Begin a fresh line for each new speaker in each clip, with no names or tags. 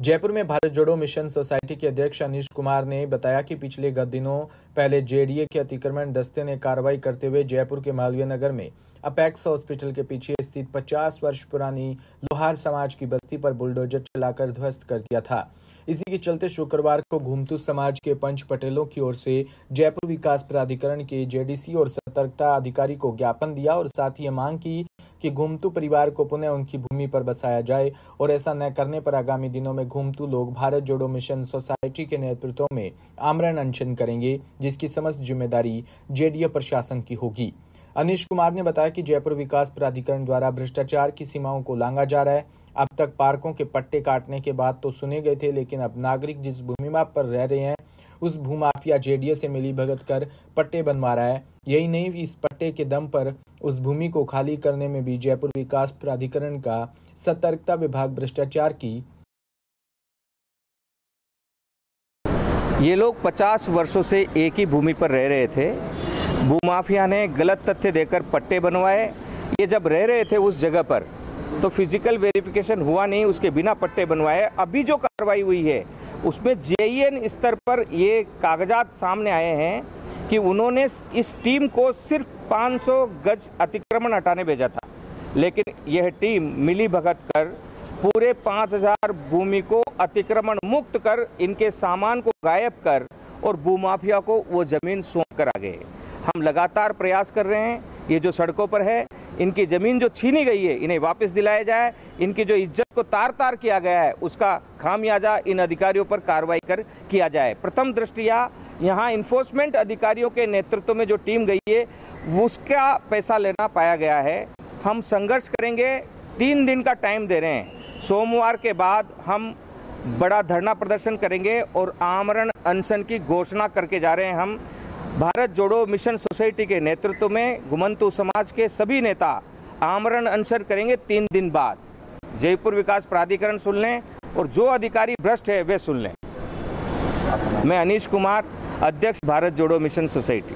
जयपुर में भारत जोड़ो mission society के अध्यक्ष अनिश कुमार ने बताया कि पिछले गत दिनों पहले जेडीए के अतिक्रमण दस्ते ने कार्रवाई करते हुए जयपुर के मालवीय नगर में अपेक्स हॉस्पिटल के पीछे स्थित 50 वर्ष पुरानी लोहार समाज की बस्ती पर बुलडोजर चलाकर ध्वस्त कर दिया था। इसी के चलते शुक्रवार को घुमतू समाज के पंच पटेलों की ओर से जयपुर विकास प्राधिकरण के जेडीसी और सतर्कता अधिकारी को ज्ञापन दिया और साथ ही मांग की कि घुमतू परिवार को पुनः उनकी भूमि पर बसाया जाए और ऐसा न करने पर आगामी दिनों में घुमतू लोग भारत जोड़ो मिशन सोसाइटी के नेतृत्व में आमरण अनशन करेंगे, जिसकी समस्त ज़िम्मेदारी जेडीए प्रशासन की होगी। अनिश कुमार ने बताया कि जयपुर विकास प्राधिकरण द्वारा भ्रष्टाचार की सीमाओं को लांगा जा रहा है। अब तक पार्कों के पट्टे काटने के बाद तो सुने गए थे, लेकिन अब नागरिक जिस भूमि माप पर रह रहे हैं, उस भूमाफिया जेडीए से मिली भगत कर पट्टे बनवा रहा है। यही नहीं, इस पट्टे के दम पर उस भूमि को खाली करने में भी जयपुर विकास प्राधिकरण का सतर्कता विभाग भ्रष्टाचार की
ये लोग 50 वर्षों से एक ही भूमि पर रह रहे थे। भूमाफिया ने गलत तथ्य देकर पट्टे बनवाए। ये जब रह रहे थे उस जगह पर तो फ़िज़िकल वेरिफिकेशन हुआ नहीं, उसके बिना पट्टे बनवाए। अभी जो कार्रवाई हुई है, उसमें जे स्तर पर ये कागजात सामने आए हैं कि उन्होंने इस टीम को सिर्फ़ 500 गज अतिक्रमण हटाने भेजा था। लेकिन यह टीम मिली भगत कर पूरे 5000 भूमि को अतिक्रमण मुक्त कर, इनके सामान को गायब कर और भूमाफिया को वो ज़मीन सौंप कर आ गए। हम लगातार प्रयास कर रहे हैं, ये जो सड़कों पर है, इनकी ज़मीन जो छीनी गई है, इन्हें वापस दिलाया जाए, इनकी जो इज़्ज़त को तार तार किया गया है, उसका खामियाजा इन अधिकारियों पर कार्रवाई कर किया जाए। प्रथम दृष्टिया यहाँ इन्फोर्समेंट अधिकारियों के नेतृत्व में जो टीम गई है, उसका पैसा लेना पाया गया है। हम संघर्ष करेंगे, तीन दिन का टाइम दे रहे हैं। सोमवार के बाद हम बड़ा धरना प्रदर्शन करेंगे और आमरण अनशन की घोषणा करके जा रहे हैं हम। भारत जोड़ो मिशन सोसाइटी के नेतृत्व में घुमंतु समाज के सभी नेता आमरण अनशन करेंगे तीन दिन बाद। जयपुर विकास प्राधिकरण सुन लें और जो अधिकारी भ्रष्ट है वे सुन लें। मैं अनीश कुमार अध्यक्ष भारत जोड़ो मिशन सोसाइटी।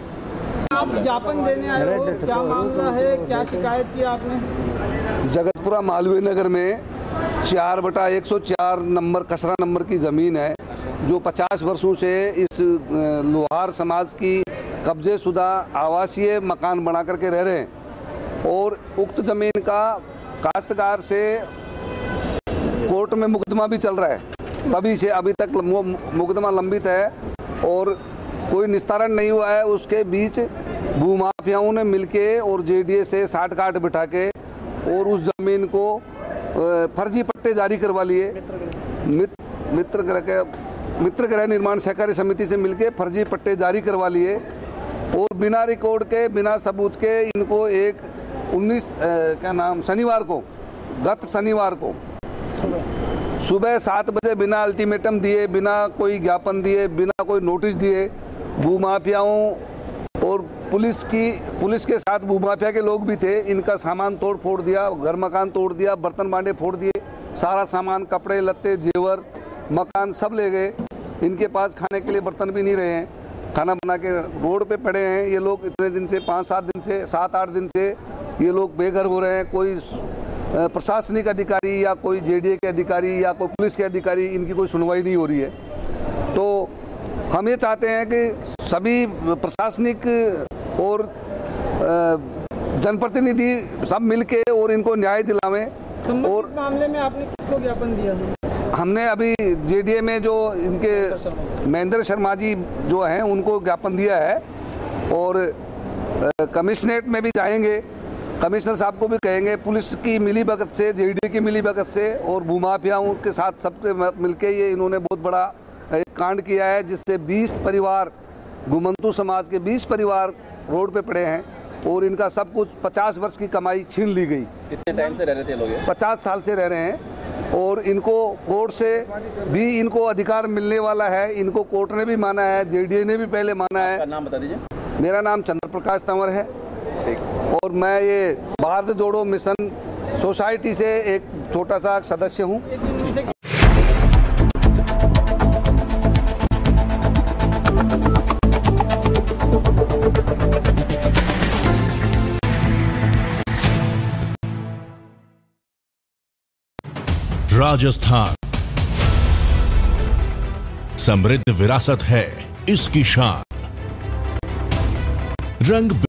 आप ज्ञापन देने आए हो क्या मामला है क्या शिकायत की आपने?
जगतपुरा मालवीय नगर में चार बटा एक सौ चार नंबर कसरा नंबर की ज़मीन है। जो 50 वर्षों से इस लोहार समाज की कब्जे शुदा आवासीय मकान बना करके रह रहे हैं और उक्त ज़मीन का काश्तकार से कोर्ट में मुकदमा भी चल रहा है। तभी से अभी तक मुकदमा लंबित है और कोई निस्तारण नहीं हुआ है। उसके बीच भूमाफियाओं ने मिलके और जेडीए से साठ काट बिठा के और उस ज़मीन को फर्जी पट्टे जारी करवा लिए। मित्र मित्र ग्रह के मित्र गृह निर्माण सहकारी समिति से मिलके फर्जी पट्टे जारी करवा लिए और बिना रिकॉर्ड के, बिना सबूत के इनको एक 19 क्या नाम, शनिवार को, गत शनिवार को, सुबह सात बजे बिना अल्टीमेटम दिए, बिना कोई ज्ञापन दिए, बिना कोई नोटिस दिए, भूमाफियाओं और पुलिस की, पुलिस के साथ भूमाफिया के लोग भी थे, इनका सामान तोड़ फोड़ दिया, घर मकान तोड़ दिया, बर्तन बांडे फोड़ दिए, सारा सामान, कपड़े, लत्ते, जेवर मकान सब ले गए। इनके पास खाने के लिए बर्तन भी नहीं रहे हैं। खाना बना के रोड पे पड़े हैं। ये लोग इतने दिन से पाँच सात दिन से सात आठ दिन से ये लोग बेघर हो रहे हैं। कोई प्रशासनिक अधिकारी या कोई जेडीए के अधिकारी या कोई पुलिस के अधिकारी इनकी कोई सुनवाई नहीं हो रही है। तो हम ये चाहते हैं कि सभी प्रशासनिक और जनप्रतिनिधि सब मिलके और इनको न्याय दिलावें।
और मामले में आपने किसको ज्ञापन दिया?
हमने अभी जेडीए में जो इनके महेंद्र शर्मा जी जो हैं उनको ज्ञापन दिया है और कमिश्नरेट में भी जाएँगे। कमिश्नर साहब को भी कहेंगे पुलिस की मिली भगत से जेडीए की मिली भगत से और भूमाफियाओं के साथ सबके मिलके ये इन्होंने बहुत बड़ा एक कांड किया है जिससे 20 परिवार घुमंतु समाज के 20 परिवार रोड पे पड़े हैं और इनका सब कुछ 50 वर्ष की कमाई छीन ली गई।
कितने टाइम से रह रहे थे लोग?
पचास साल से रह रहे हैं। और इनको कोर्ट से भी इनको अधिकार मिलने वाला है। इनको कोर्ट ने भी माना है जेडीए ने भी पहले माना है।
नाम बता दीजिए।
मेरा नाम चंद्र प्रकाश तंवर है। और मैं ये भारत जोड़ो मिशन सोसाइटी से एक छोटा सा सदस्य हूँ।
राजस्थान। समृद्ध विरासत है इसकी शान। रंग